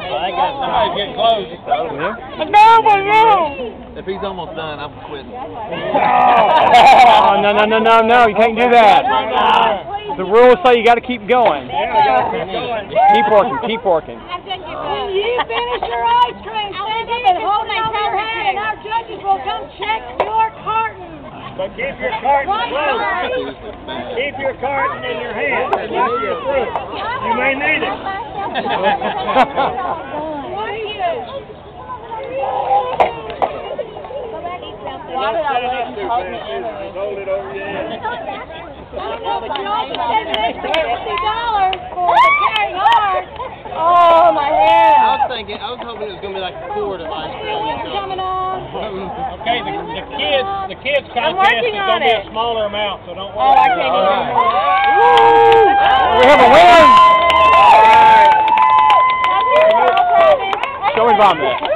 He's getting close. Yeah. No, but no. If he's almost done, I'm quitting. Oh, no, no, no, no, no, you can't do that. The rules say you got to keep going. Keep working, keep working. When you finish your ice cream, stand up and hold it over your head, and our judges will come check your carton. But keep your carton Right, close. right. Keep your carton in your hand and not your fruit. You may need it. Hold me in it? Hold it over your head. I don't know, but you also said an extra dollars for carrying art. Oh, my I was thinking, I was hoping it was gonna be like a quart of ice cream. or What's coming on? Okay, the, the kids, the kids I'm contest working is gonna be a smaller amount, so don't Oh, worry. I can't All even. right. We have a win. nós vamos.